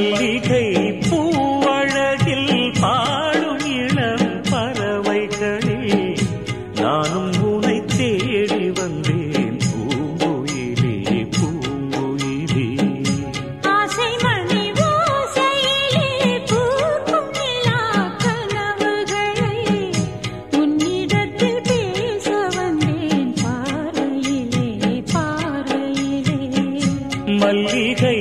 மல்லிகை பூவழகில் பாடும் இளம் பறவைகளில் நானும் உனை தேடி வந்தேன். பூங்குயிலே பூங்குயிலே. ஆசை மணி ஓசையிலே பூக்கும் நிலா கனவுகளை உன்னிடத்தில் பேச வந்தேன். பாறையிலே பாறையிலே. மல்லிகை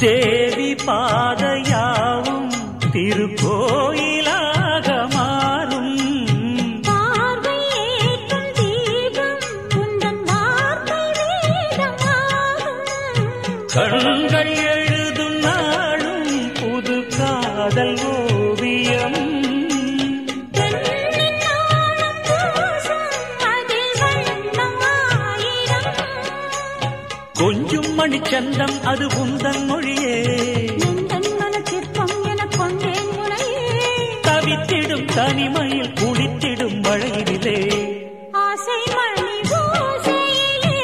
தேவி பாதையாவும் திருக்கோயிலாக மாறும். கண்கள் எழுதும் நாளும் புது காதல் கொஞ்சம் மணிச்சந்தம் அது உந்தன் மொழியே. தவித்திடும் தனிமையில் குளித்திடும் மழையிலே ஆசை மணி ஓசையிலே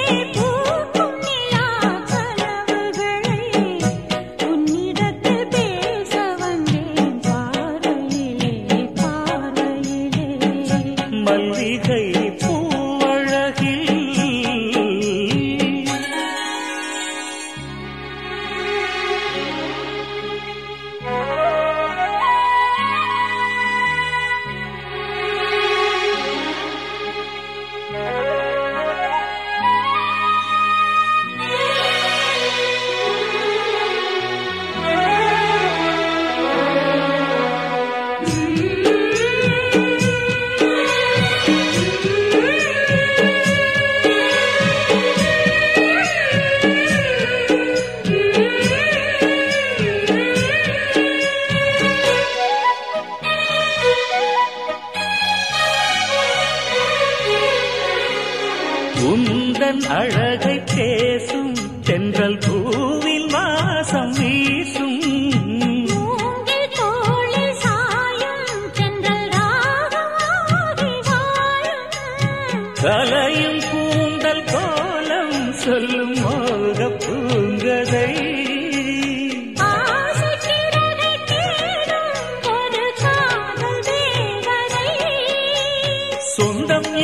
உந்தன் அழகை பேசும் தென்றல் பூவில் வாசம் வீசும். கலையும் கூந்தல் கோலம் சொல்லும்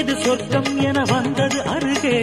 இது சொர்க்கம் என வந்தது அருகே.